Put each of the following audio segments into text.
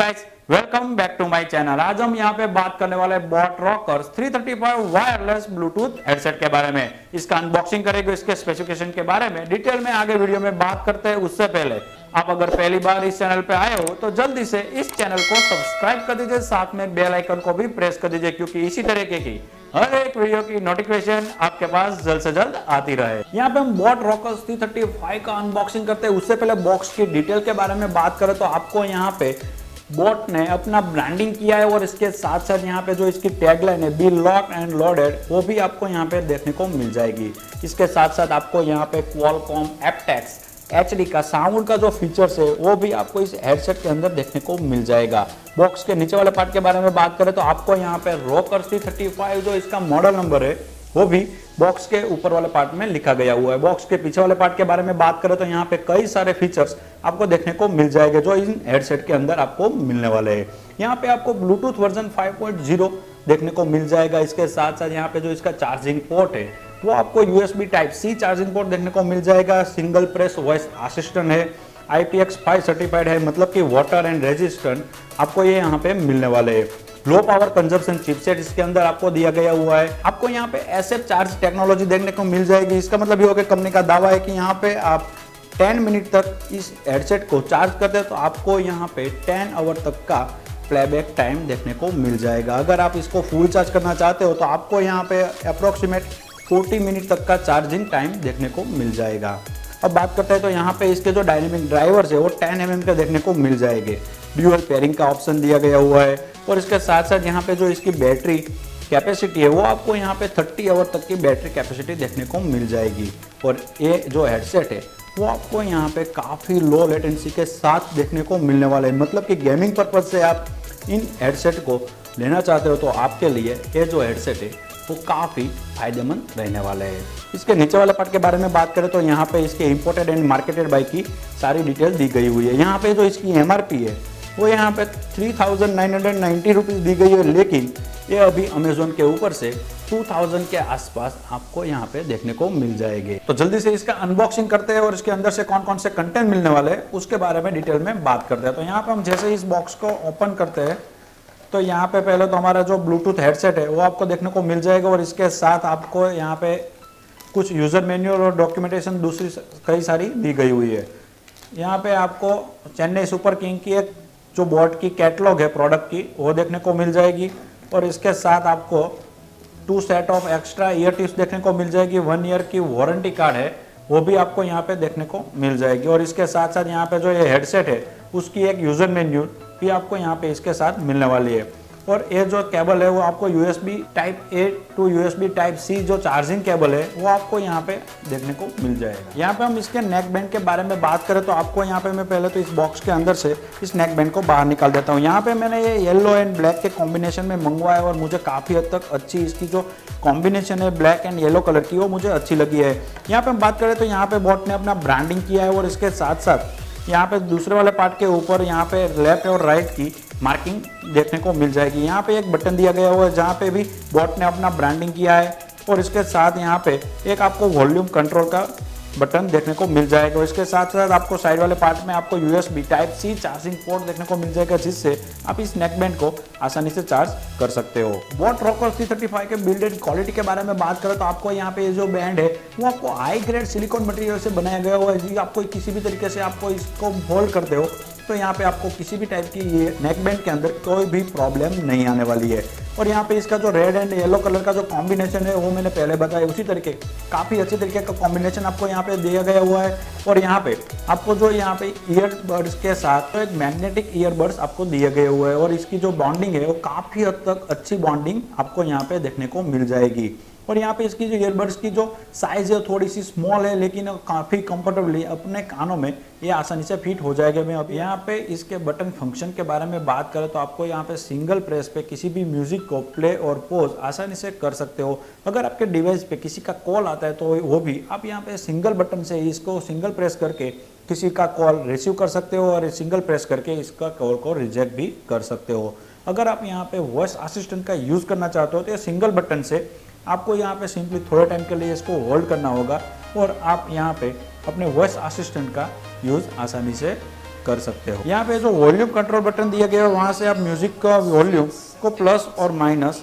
Guys welcome back to my channel आज हम यहाँ पे बात करने वाले boAt Rockerz 335 wireless Bluetooth headset के बारे में। इसका अनबॉक्सिंग करेंगे, इसके स्पेसिफिकेशन के बारे में। डिटेल में आगे वीडियो में बात करते हैं उससे पहले। आप अगर पहली बार इस चैनल पे आए हो तो जल्दी से इस चैनल को सब्सक्राइब कर दीजिए, साथ में बेल आइकन को भी प्रेस कर दीजिए, क्योंकि इसी तरीके की हर एक वीडियो की नोटिफिकेशन आपके पास जल्द से जल्द आती रहे। यहाँ पे हम बॉट रॉकर्स 335 का अनबॉक्सिंग करते हैं। उससे पहले बॉक्स की डिटेल के बारे में बात करें तो आपको यहाँ पे बोट ने अपना ब्रांडिंग किया है और इसके साथ साथ यहाँ पे जो इसकी टैगलाइन है बी लॉक एंड लोडेड वो भी आपको यहाँ पे देखने को मिल जाएगी। इसके साथ साथ आपको यहाँ पे क्वालकॉम एपटेक्स एच का साउंड का जो फीचर्स है, वो भी आपको इस हेडसेट के अंदर देखने को मिल जाएगा। बॉक्स के नीचे वाले पार्ट के बारे में बात करें तो आपको यहाँ पे रोकर सी थर्टी फाइव जो इसका मॉडल नंबर है, वो भी बॉक्स के ऊपर वाले पार्ट में लिखा गया हुआ है। बॉक्स के पीछे वाले पार्ट के बारे में बात करें तो यहाँ पे कई सारे फीचर्स आपको देखने को मिल जाएँगे जो इन हेडसेट के अंदर आपको मिलने वाले हैं। यहाँ पे आपको ब्लूटूथ वर्जन 5.0 देखने को मिल जाएगा। इसके साथ साथ यहाँ पे जो इसका चार्जिंग पोर्ट है, वो आपको USB type C charging port देखने को मिल जाएगा। सिंगल प्रेस वॉइस असिस्टेंट है IPX5 सर्टिफाइड है मतलब कि वाटर एंड रेजिस्टेंट आपको ये यहाँ पे मिलने वाले हैं। लो पावर कंजप्शन चिपसेट इसके अंदर आपको दिया गया हुआ है। आपको यहाँ पे ऐसे चार्ज टेक्नोलॉजी देखने को मिल जाएगी। इसका मतलब ये होगा कंपनी का दावा है कि यहाँ पे आप 10 मिनट तक इस हेडसेट को चार्ज करते हैं तो आपको यहाँ पे 10 आवर तक का प्लेबैक टाइम देखने को मिल जाएगा। अगर आप इसको फुल चार्ज करना चाहते हो तो आपको यहाँ पे अप्रोक्सीमेट 40 मिनट तक का चार्जिंग टाइम देखने को मिल जाएगा। अब बात करते हैं तो यहाँ पे इसके जो डायनेमिक ड्राइवर्स है, वो 10 एम mm के देखने को मिल जाएँगे। ड्यूअल पेयरिंग का ऑप्शन दिया गया हुआ है। और इसके साथ साथ यहाँ पे जो इसकी बैटरी कैपेसिटी है, वो आपको यहाँ पे 30 आवर तक की बैटरी कैपेसिटी देखने को मिल जाएगी। और ये जो हेडसेट है, वो आपको यहाँ पे काफ़ी लो लेटेंसी के साथ देखने को मिलने वाला है। मतलब कि गेमिंग पर्पज से आप इन हेडसेट को लेना चाहते हो तो आपके लिए ये जो हेडसेट है, वो काफ़ी फ़ायदेमंद रहने वाले है। इसके नीचे वाले पार्ट के बारे में बात करें तो यहाँ पे इसके इम्पोर्टेड एंड मार्केटेड बाइक की सारी डिटेल दी गई हुई है। यहाँ पे जो इसकी एमआरपी है वो यहाँ पे three thousand nine hundred ninety rupees दी गई है, लेकिन ये अभी अमेजोन के ऊपर से 2000 के आसपास आपको यहाँ पे देखने को मिल जाएगी। तो जल्दी से इसका अनबॉक्सिंग करते हैं और इसके अंदर से कौन कौन से कंटेंट मिलने वाले हैं, उसके बारे में डिटेल में बात करते हैं। तो यहाँ पे हम जैसे इस बॉक्स को ओपन करते हैं तो यहाँ पे पहले तो हमारा जो ब्लूटूथ हेडसेट है, वो आपको देखने को मिल जाएगा और इसके साथ आपको यहाँ पे कुछ यूज़र मैन्यूअल और डॉक्यूमेंटेशन दूसरी कई सारी दी गई हुई है। यहाँ पे आपको चेन्नई सुपर किंग की एक जो बोट की कैटलॉग है प्रोडक्ट की, वो देखने को मिल जाएगी। और इसके साथ आपको two set of extra ear tips देखने को मिल जाएगी। वन ईयर की वारंटी कार्ड है, वो भी आपको यहाँ पे देखने को मिल जाएगी। और इसके साथ साथ यहाँ पे जो ये हेडसेट है, उसकी एक यूज़र मेन्यू भी आपको यहाँ पे इसके साथ मिलने वाली है। और ये जो केबल है वो आपको USB type A to USB type C जो चार्जिंग केबल है, वो आपको यहाँ पे देखने को मिल जाएगा। यहाँ पे हम इसके नेक बैंड के बारे में बात करें तो आपको यहाँ पे मैं पहले तो इस बॉक्स के अंदर से इस नेक बैंड को बाहर निकाल देता हूँ। यहाँ पे मैंने ये येलो एंड ब्लैक के कॉम्बिनेशन में मंगवाया और मुझे काफ़ी हद तक अच्छी इसकी जो कॉम्बिनेशन है ब्लैक एंड येलो कलर की, वो मुझे अच्छी लगी है। यहाँ पे हम बात करें तो यहाँ पे बॉट ने अपना ब्रांडिंग किया है और इसके साथ साथ यहाँ पे दूसरे वाले पार्ट के ऊपर, यहाँ पे लेफ़्ट और राइट की मार्किंग देखने को मिल जाएगी। यहाँ पे एक बटन दिया गया हुआ है, जहाँ पे भी बॉट ने अपना ब्रांडिंग किया है और इसके साथ यहाँ पे एक आपको वॉल्यूम कंट्रोल का बटन देखने को मिल जाएगा। इसके साथ साथ आपको साइड वाले पार्ट में आपको USB type C charging port देखने को मिल जाएगा, जिससे आप इस नेक बैंड को आसानी से चार्ज कर सकते हो। BoAt Rockerz three thirty five के बिल्डेड क्वालिटी के बारे में बात करें तो आपको यहाँ पे जो बैंड है, वो आपको हाई ग्रेड सिलिकॉन मटेरियल से बनाया गया हुआ है आपको किसी भी तरीके से आपको इसको होल्ड करते हो तो यहाँ पे आपको किसी भी टाइप की ये नेक बैंड के अंदर कोई भी प्रॉब्लम नहीं आने वाली है। और यहाँ पे इसका जो रेड एंड येलो कलर का जो कॉम्बिनेशन है, वो मैंने पहले बताया, उसी तरीके, काफ़ी अच्छे तरीके का कॉम्बिनेशन आपको यहाँ पे दिया गया हुआ है। और यहाँ पे आपको जो यहाँ पे ईयरबड्स के साथ तो एक मैग्नेटिक ईयरबड्स आपको दिए गए हुए हैं। और इसकी जो बॉन्डिंग है, वो काफ़ी हद तक अच्छी बॉन्डिंग आपको यहाँ पे देखने को मिल जाएगी। और यहाँ पे इसकी जो ईयरबड्स की जो साइज़ है थोड़ी सी स्मॉल है, लेकिन काफ़ी कंफर्टेबली अपने कानों में ये आसानी से फिट हो जाएगा। मैं अब यहाँ पे इसके बटन फ़ंक्शन के बारे में बात करें तो आपको यहाँ पे सिंगल प्रेस पे किसी भी म्यूज़िक को प्ले और पोज आसानी से कर सकते हो। अगर आपके डिवाइस पे किसी का कॉल आता है तो वो भी आप यहाँ पे सिंगल बटन से इसको सिंगल प्रेस करके किसी का कॉल रिसीव कर सकते हो और सिंगल प्रेस करके इसका कॉल को रिजेक्ट भी कर सकते हो। अगर आप यहाँ पे वॉइस असिस्टेंट का यूज़ करना चाहते हो तो ये सिंगल बटन से आपको यहाँ पे सिंपली थोड़े टाइम के लिए इसको होल्ड करना होगा और आप यहाँ पे अपने वॉइस असिस्टेंट का यूज़ आसानी से कर सकते हो। यहाँ पे जो वॉल्यूम कंट्रोल बटन दिया गया है, वहाँ से आप म्यूज़िक का वॉल्यूम को प्लस और माइनस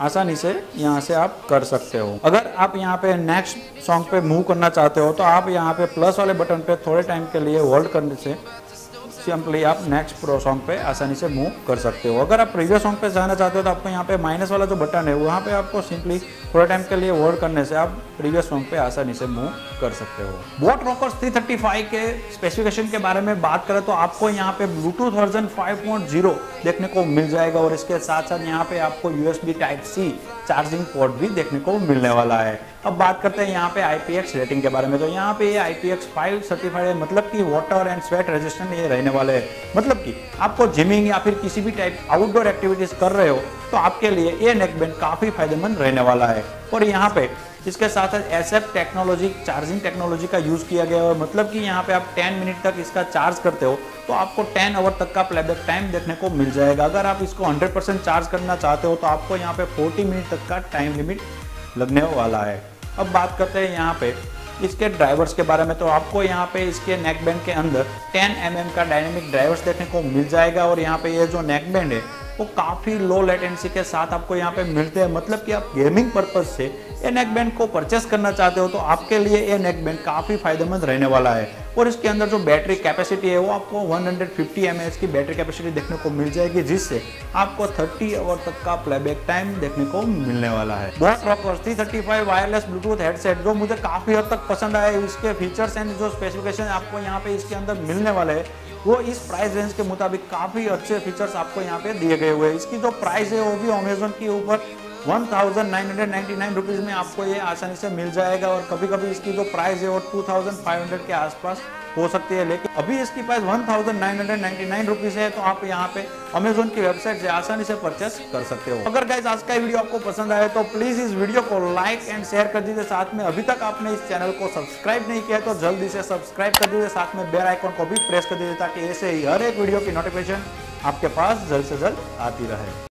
आसानी से यहाँ से आप कर सकते हो। अगर आप यहाँ पे नेक्स्ट सॉन्ग पे मूव करना चाहते हो तो आप यहाँ पे प्लस वाले बटन पे थोड़े टाइम के लिए होल्ड करने से सिंपली आप नेक्स्ट प्रो सॉन्ग पे आसानी से मूव कर सकते हो। अगर आप प्रीवियस सॉन्ग पे जाना चाहते हो तो आपको यहाँ पे माइनस वाला जो बटन है, वहाँ पे आपको सिंपली थोड़ा टाइम के लिए होल्ड करने से आप प्रीवियस सॉन्ग पे आसानी से मूव कर सकते हो। बोट रॉकर्स 335 के स्पेसिफिकेशन के बारे में बात करें तो आपको यहाँ पे ब्लूटूथ वर्जन 5.0 देखने को मिल जाएगा और इसके साथ साथ यहाँ पे आपको USB type C charging port भी देखने को मिलने वाला है। अब बात करते हैं यहाँ पे IPX रेटिंग के बारे में। तो यहाँ पे ये IPX 5 सर्टिफाइड है मतलब कि वाटर एंड स्वेट रेजिस्टेंट ये रहने वाले हैं। मतलब कि आपको जिमिंग या फिर किसी भी टाइप आउटडोर एक्टिविटीज़ कर रहे हो तो आपके लिए ये नेक बैंड काफ़ी फ़ायदेमंद रहने वाला है। और यहाँ पे इसके साथ साथ एस टेक्नोलॉजी चार्जिंग टेक्नोलॉजी का यूज़ किया गया है मतलब कि यहाँ पे आप 10 मिनट तक इसका चार्ज करते हो तो आपको 10 आवर तक का प्लेबैक टाइम देखने को मिल जाएगा। अगर आप इसको 100% चार्ज करना चाहते हो तो आपको यहाँ पे 40 मिनट तक का टाइम लिमिट लगने वाला है। अब बात करते हैं यहाँ पे इसके ड्राइवर्स के बारे में। तो आपको यहाँ पे इसके नेक बैंड के अंदर 10 एम mm का डायनेमिक ड्राइवर्स देखने को मिल जाएगा और यहाँ पे ये जो नेक बैंड है वो काफ़ी लो लेटेंसी के साथ आपको यहाँ पे मिलते हैं। मतलब कि आप गेमिंग पर्पज से ये नेक बैंड को परचेस करना चाहते हो तो आपके लिए ये नेक बैंड काफ़ी फ़ायदेमंद रहने वाला है। और इसके अंदर जो बैटरी कैपेसिटी है, वो आपको 150 फिफ्टी की बैटरी कैपेसिटी देखने को मिल जाएगी, जिससे आपको 30 आवर तक का प्लेबैक टाइम देखने को मिलने वाला है। बहुत Rockerz three thirty five wireless Bluetooth headset जो मुझे काफ़ी हद तक पसंद आया इसके फीचर्स एंड जो स्पेसिफिकेशन आपको यहाँ पे इसके अंदर मिलने वाले हैं वो इस प्राइस रेंज के मुताबिक काफ़ी अच्छे फीचर्स आपको यहाँ पे दिए गए हुए हैं। इसकी जो प्राइस है, वो भी अमेजोन के ऊपर वन थाउज़ेंड नाइन हंड्रेड में आपको ये आसानी से मिल जाएगा और कभी कभी इसकी जो प्राइस है वो टू थाउज़ेंड फाइव हंड्रेड के आसपास हो सकती है, लेकिन अभी इसकी price one thousand nine hundred nine rupees है तो आप यहाँ पे अमेजोन की वेबसाइट से आसानी से परचेस कर सकते हो। अगर गाइज़ आज का वीडियो आपको पसंद आए तो प्लीज़ इस वीडियो को लाइक एंड शेयर कर दीजिए। साथ में अभी तक आपने इस चैनल को सब्सक्राइब नहीं किया तो जल्दी से सब्सक्राइब कर दीजिए। साथ में बेल आइकॉन को भी प्रेस कर दीजिए ताकि ऐसे ही हर एक वीडियो की नोटिफिकेशन आपके पास जल्द से जल्द आती रहे।